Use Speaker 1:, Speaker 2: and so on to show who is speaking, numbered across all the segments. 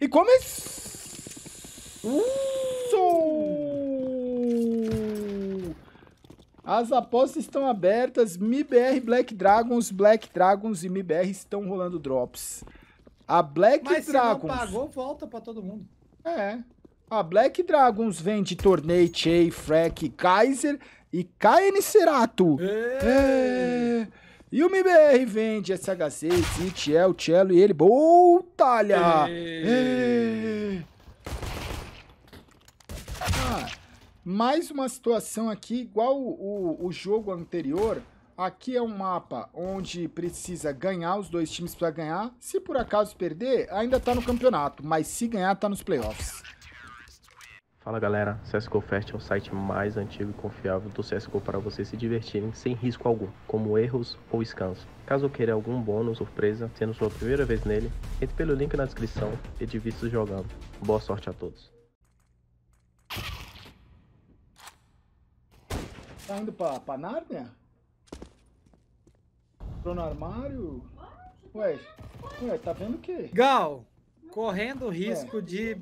Speaker 1: E começou! As apostas estão abertas. MIBR, Black Dragons, Black Dragons e MIBR estão rolando drops. A Black
Speaker 2: Mas
Speaker 1: Dragons.
Speaker 2: se não pagou, volta pra todo mundo.
Speaker 1: É. A Black Dragons vende Tornei, Chey, Freck, Kaiser e KN Cerato. É. E o MBR vende SHC, Citiel, Cello e ele. Boa, talha! É. Ah, mais uma situação aqui, igual o, o, o jogo anterior. Aqui é um mapa onde precisa ganhar, os dois times para ganhar. Se por acaso perder, ainda tá no campeonato, mas se ganhar, tá nos playoffs.
Speaker 3: Fala galera, CSGO Fest é o site mais antigo e confiável do CSGO para vocês se divertirem sem risco algum, como erros ou scans. Caso queira algum bônus surpresa, sendo sua primeira vez nele, entre pelo link na descrição e divirta jogando. Boa sorte a todos.
Speaker 1: Tá indo pra, pra Nárnia? Tô no armário? Ué, ué, tá vendo o quê?
Speaker 2: Gal, correndo o risco de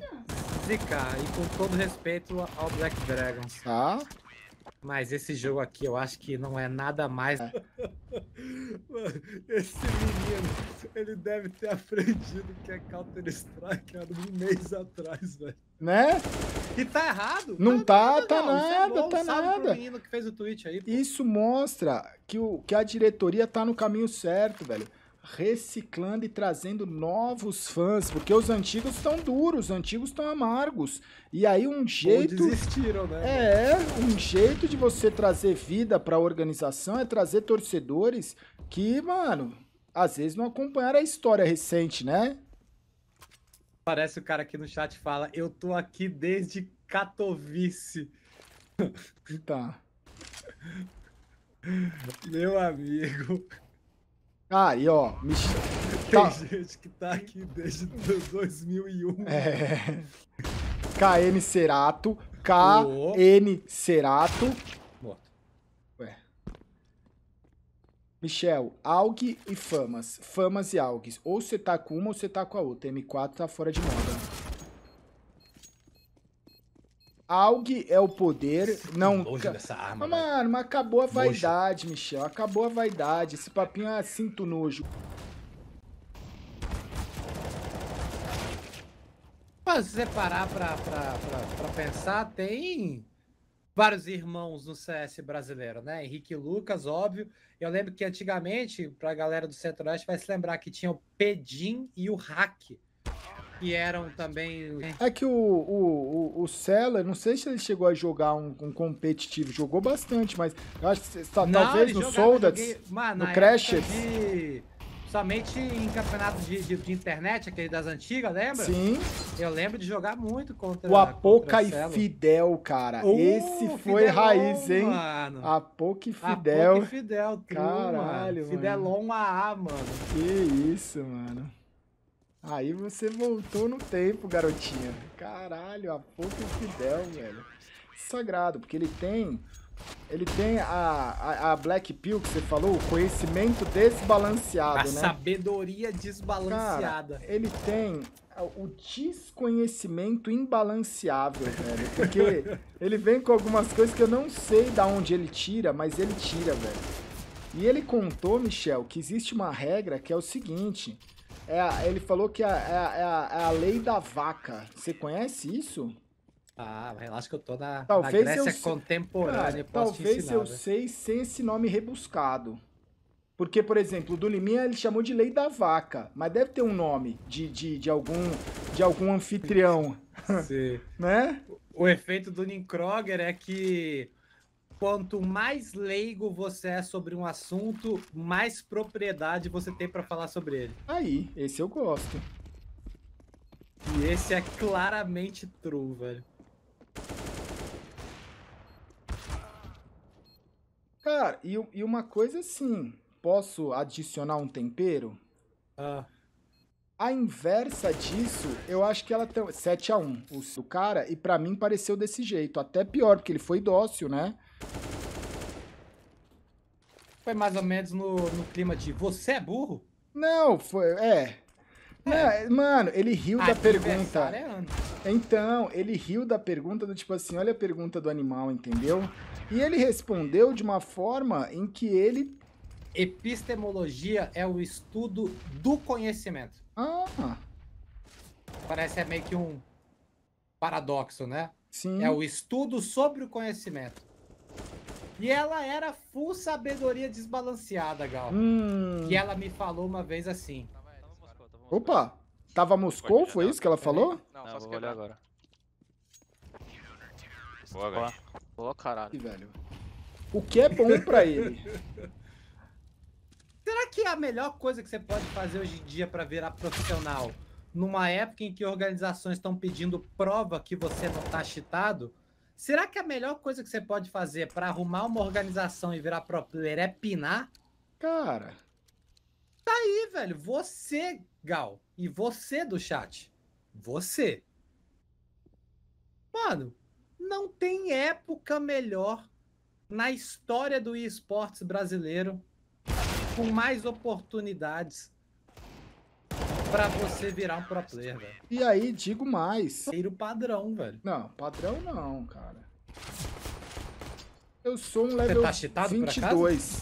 Speaker 2: e com todo respeito ao Black Dragons.
Speaker 1: Tá.
Speaker 2: Mas esse jogo aqui eu acho que não é nada mais.
Speaker 1: É.
Speaker 2: Mano, esse menino, ele deve ter aprendido que é Counter-Strike há um mês atrás, velho.
Speaker 1: Né?
Speaker 2: E tá errado?
Speaker 1: Não tá, tá
Speaker 2: Gal. Isso é
Speaker 1: nada,
Speaker 2: bom.
Speaker 1: tá nada.
Speaker 2: menino que fez o tweet aí. pô.
Speaker 1: Isso mostra que, o, que a diretoria tá no caminho certo, velho. Reciclando e trazendo novos fãs, porque os antigos estão duros, os antigos estão amargos. E aí um
Speaker 2: Ou
Speaker 1: jeito.
Speaker 2: desistiram, né?
Speaker 1: É, um jeito de você trazer vida pra organização é trazer torcedores que, mano, às vezes não acompanharam a história recente, né?
Speaker 2: Parece o cara aqui no chat fala: Eu tô aqui desde Katowice.
Speaker 1: Tá.
Speaker 2: Meu amigo.
Speaker 1: Ah, e ó, me...
Speaker 2: Tem
Speaker 1: Tá.
Speaker 2: gente que tá aqui desde 2001.
Speaker 1: É. KN Cerato, KN Cerato.
Speaker 2: Morto.
Speaker 1: Ué. Michel, AUG e Famas. Famas e AUGs. Ou você tá com uma ou você tá com a outra. M4 tá fora de moda. AUG é o poder. Não.
Speaker 2: Longe dessa arma.
Speaker 1: Mas, mano, mas acabou a
Speaker 2: Nojo.
Speaker 1: vaidade, Michel. Acabou a vaidade. Esse papinho é sinto nojo.
Speaker 2: Mas se você parar pra, pra, pra, pra pensar, tem vários irmãos no CS brasileiro, né? Henrique e Lucas, óbvio. Eu lembro que antigamente, pra galera do Centro-Oeste, vai se lembrar que tinha o Pedim e o Hack, que eram também.
Speaker 1: É que o, o, o, o Seller, não sei se ele chegou a jogar um, um competitivo, jogou bastante, mas eu acho que tá-
Speaker 2: Não,
Speaker 1: talvez no
Speaker 2: jogava,
Speaker 1: Soldats,
Speaker 2: joguei- Mano,
Speaker 1: no
Speaker 2: de- Somente em campeonatos de, de, de internet, aquele das antigas, lembra?
Speaker 1: sim,
Speaker 2: Eu lembro de jogar muito contra
Speaker 1: o Apoca
Speaker 2: contra
Speaker 1: e. Fidel, cara. Esse foi
Speaker 2: Fidelon,
Speaker 1: raiz, hein?
Speaker 2: Mano.
Speaker 1: Apoca e
Speaker 2: Apoca
Speaker 1: Fidel.
Speaker 2: e Fidel, true,
Speaker 1: Caralho,
Speaker 2: mano. Fidelon AA, mano.
Speaker 1: Que isso, mano. Aí você voltou no tempo, garotinha. Caralho, Apoca e Fidel, velho. Sagrado, porque ele tem. Ele tem a, a, a Black Pill que você falou, o conhecimento desbalanceado,
Speaker 2: A
Speaker 1: né?
Speaker 2: sabedoria desbalanceada.
Speaker 1: ele tem o desconhecimento imbalanceável, velho. Porque ele vem com algumas coisas que eu não sei da onde ele tira, mas ele tira, velho. E ele contou, Michel, que existe uma regra que é o seguinte. É a- ele falou que é, a- é a- é a, é a lei da vaca. Você conhece isso?
Speaker 2: Ah, relaxa que eu tô na, na
Speaker 1: Talvez
Speaker 2: Grécia
Speaker 1: eu
Speaker 2: contemporânea
Speaker 1: Cara, talvez
Speaker 2: ensinar.
Speaker 1: eu
Speaker 2: velho.
Speaker 1: sei sem esse nome rebuscado. Porque, por exemplo, o do Liminha ele chamou de lei da vaca, mas deve ter um nome de, de, de algum de algum anfitrião,
Speaker 2: Sim.
Speaker 1: né?
Speaker 2: O efeito do Ninkroger é que quanto mais leigo você é sobre um assunto, mais propriedade você tem pra falar sobre ele.
Speaker 1: Aí, esse eu gosto.
Speaker 2: E esse é claramente true, velho.
Speaker 1: Cara, e, e uma coisa assim, posso adicionar um tempero?
Speaker 2: Ah,
Speaker 1: A inversa disso, eu acho que ela tem 7 a 1 o do cara, e pra mim pareceu desse jeito. Até pior, porque ele foi dócil, né?
Speaker 2: Foi mais ou menos no, no clima de você é burro?
Speaker 1: Não, foi. É. É, mano, ele riu da pergunta.
Speaker 2: Aniversariando.
Speaker 1: Então, ele riu da pergunta do tipo assim, olha a pergunta do animal, entendeu? E ele respondeu de uma forma em que ele.
Speaker 2: Epistemologia é o estudo do conhecimento.
Speaker 1: Ah,
Speaker 2: Parece é meio que um paradoxo, né?
Speaker 1: sim.
Speaker 2: É o estudo sobre o conhecimento. E ela era full sabedoria desbalanceada, Gal.
Speaker 1: Hum.
Speaker 2: E ela me falou uma vez assim.
Speaker 4: Moscou, tava
Speaker 1: Opa, tava Moscou? Foi isso que ela falou?
Speaker 4: Não,
Speaker 5: Não,
Speaker 4: só se
Speaker 5: vou olhar
Speaker 4: quebrar.
Speaker 5: agora.
Speaker 4: Boa, velho.
Speaker 5: Ó, caralho.
Speaker 1: Velho. O que é bom pra ele?
Speaker 2: Será que é a melhor coisa que você pode fazer hoje em dia para virar profissional? Numa época em que organizações estão pedindo prova que você não tá cheatado? Será que a melhor coisa que você pode fazer para arrumar uma organização e virar pro player é pinar?
Speaker 1: Cara,
Speaker 2: Ih, velho, você, Gal, e você do chat, você. Mano, não tem época melhor na história do esportes brasileiro com mais oportunidades pra você virar um pro player, velho.
Speaker 1: e aí digo mais.
Speaker 2: Ser o padrão, velho.
Speaker 1: Não, padrão não, cara. Eu sou um level
Speaker 2: tá cheatado, por
Speaker 1: 22.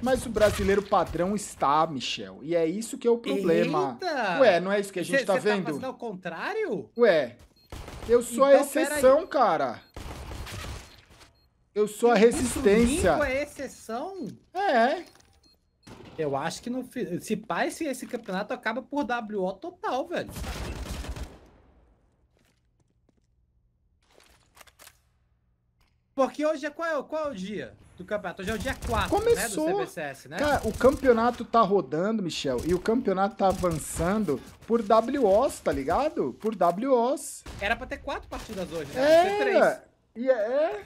Speaker 1: Mas o brasileiro padrão está, Michel. E é isso que é o problema.
Speaker 2: Eita!
Speaker 1: Ué, não é isso que a gente
Speaker 2: Cê-
Speaker 1: tá
Speaker 2: cê
Speaker 1: vendo?
Speaker 2: fazendo ao contrário?
Speaker 1: Ué, eu sou a
Speaker 2: Então, pera
Speaker 1: exceção, cara. Eu sou a resistência.
Speaker 2: Cinco é exceção?
Speaker 1: É,
Speaker 2: Eu acho que no, fi- se pá, esse, esse campeonato acaba por WO total, velho. Porque hoje é qual, é o- qual é o dia do campeonato? Hoje é o dia 4,
Speaker 1: Começou.
Speaker 2: né, do CBCS, né?
Speaker 1: cara, o campeonato tá rodando, Michel, e o campeonato tá avançando por WOs, tá ligado? Por WOs.
Speaker 2: Era pra ter quatro partidas hoje, né? Ser três.
Speaker 1: É, e é.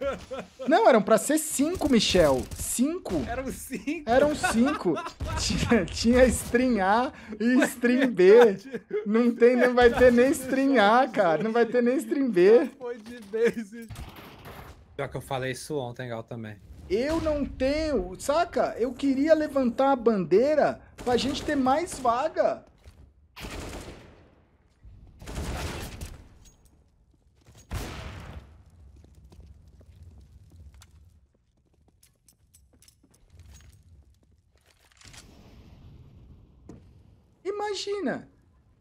Speaker 1: Não, eram pra ser cinco, Michel. Cinco.
Speaker 2: Eram cinco.
Speaker 1: Eram cinco. tinha, tinha stream A e stream B. Não, tem, não vai ter nem stream A, cara. Não vai ter nem stream B.
Speaker 2: Foi de base. Pior que eu falei isso ontem, Gal, também.
Speaker 1: Eu não tenho, saca? Eu queria levantar a bandeira pra gente ter mais vaga. Imagina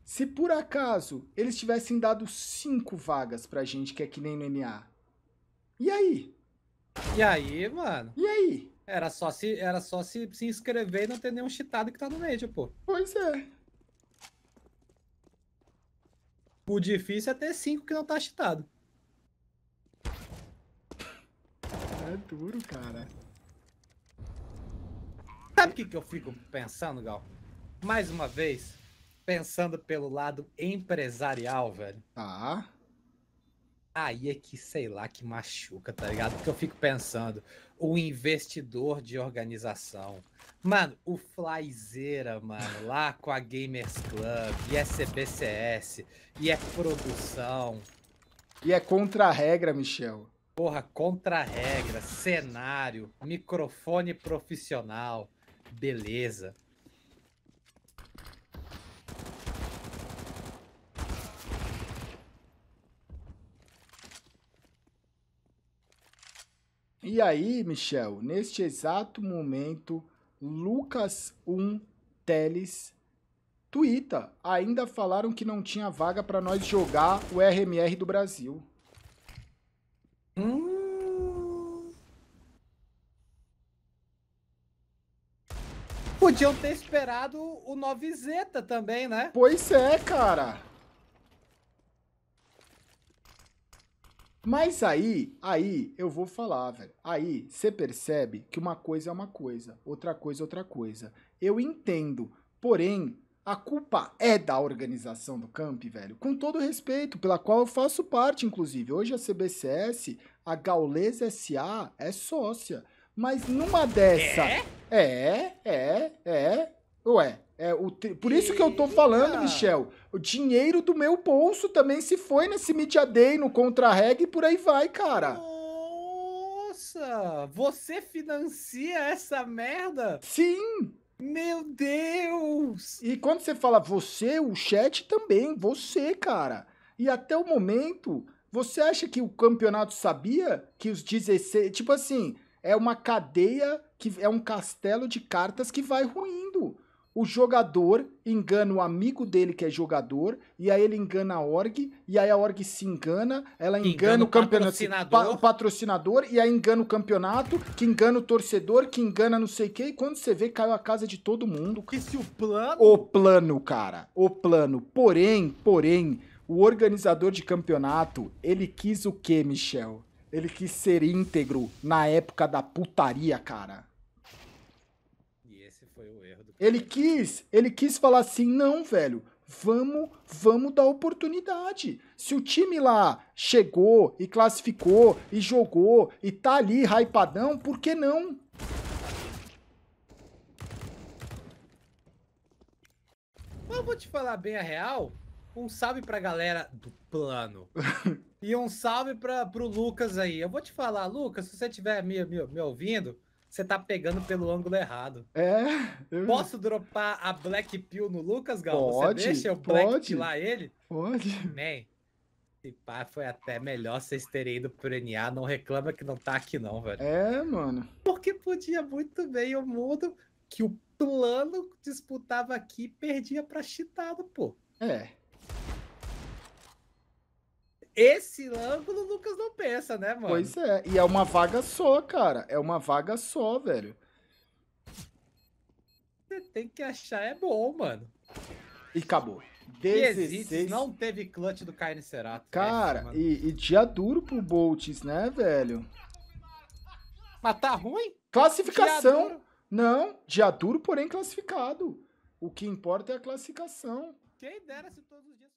Speaker 1: se por acaso eles tivessem dado cinco vagas pra gente, que é que nem no NA. E aí?
Speaker 2: E aí, mano,
Speaker 1: E aí?
Speaker 2: era só se, era só se, se inscrever e não ter nenhum cheatado que tá no Major, pô.
Speaker 1: Pois é.
Speaker 2: O difícil é ter cinco que não tá cheatado.
Speaker 1: É duro, cara.
Speaker 2: Sabe o que, que eu fico pensando, Gal? Mais uma vez, pensando pelo lado empresarial, velho.
Speaker 1: Tá.
Speaker 2: Aí é que, sei lá, que machuca, tá ligado? Porque eu fico pensando, o investidor de organização. Mano, o Flyzeira, mano, lá com a Gamers Club, e é CBCS, e é produção,
Speaker 1: E é contra a regra, Michel.
Speaker 2: porra, contra-regra, cenário, microfone profissional, beleza.
Speaker 1: E aí, Michel, neste exato momento, Lucas1 Teles tuita. Ainda falaram que não tinha vaga pra nós jogar o RMR do Brasil.
Speaker 2: Hum. Podiam ter esperado o Novizeta também, né?
Speaker 1: Pois é, cara. Mas aí, aí eu vou falar, velho. Aí você percebe que uma coisa é uma coisa, outra coisa é outra coisa. Eu entendo, porém, a culpa é da organização do camp, velho. Com todo respeito, pela qual eu faço parte, inclusive. Hoje a CBCS, a Gaules SA é sócia. Mas numa dessa.
Speaker 2: É?
Speaker 1: É, é, é. Ué, é o te- por isso que eu tô falando,
Speaker 2: Eita.
Speaker 1: Michel. O dinheiro do meu bolso também se foi nesse Media Day, no Contra-Reg e por aí vai, cara.
Speaker 2: Nossa! Você financia essa merda?
Speaker 1: Sim,
Speaker 2: Meu Deus!
Speaker 1: E quando você fala você, o chat também, você, cara. E até o momento, você acha que o campeonato sabia que os 16. Tipo assim, é uma cadeia que é um castelo de cartas que vai ruindo. O jogador engana o amigo dele que é jogador, e aí ele engana a org, e aí a org se engana, ela engana,
Speaker 2: Engana
Speaker 1: o campeonato,
Speaker 2: patrocinador.
Speaker 1: pa- o patrocinador, e aí engana o campeonato, que engana o torcedor, que engana não sei o quê, e quando você vê, caiu a casa de todo mundo.
Speaker 2: E se o plano.
Speaker 1: O plano, cara, o plano. Porém, porém, o organizador de campeonato, ele quis o quê, Michel? Ele quis ser íntegro na época da putaria, cara.
Speaker 2: E esse foi o erro do
Speaker 1: Ele quis, ele quis falar assim, não, velho, vamos, vamos dar oportunidade. Se o time lá chegou e classificou e jogou e tá ali hypadão, por que não?
Speaker 2: Eu vou te falar bem a real. Um salve pra galera do plano. e um salve pra, pro Lucas aí. Eu vou te falar, Lucas, se você estiver me, me, me ouvindo, você tá pegando pelo ângulo errado.
Speaker 1: É, eu-
Speaker 2: Posso dropar a Black Pill no Lucas, Gal?
Speaker 1: Pode,
Speaker 2: você deixa eu Black. Pillar ele?
Speaker 1: pode.
Speaker 2: Man, esse pá foi até melhor vocês terem ido pro NA. Não reclama que não tá aqui não, velho.
Speaker 1: É, mano.
Speaker 2: Porque podia muito bem o mundo que o plano disputava aqui e perdia pra cheatado, pô.
Speaker 1: É.
Speaker 2: Esse ângulo o Lucas não pensa, né, mano?
Speaker 1: Pois é, e é uma vaga só, cara. É uma vaga só, velho.
Speaker 2: Você tem que achar é bom, mano.
Speaker 1: E acabou.
Speaker 2: E existe,
Speaker 1: 16.
Speaker 2: não teve clutch do Carne Cerato.
Speaker 1: Cara,
Speaker 2: mano.
Speaker 1: e, e dia duro pro Bolts, né, velho?
Speaker 2: Mas tá ruim?
Speaker 1: Classificação.
Speaker 2: Dia.
Speaker 1: Não, dia duro, porém classificado. O que importa é a classificação.
Speaker 2: Quem dera se todos os dias.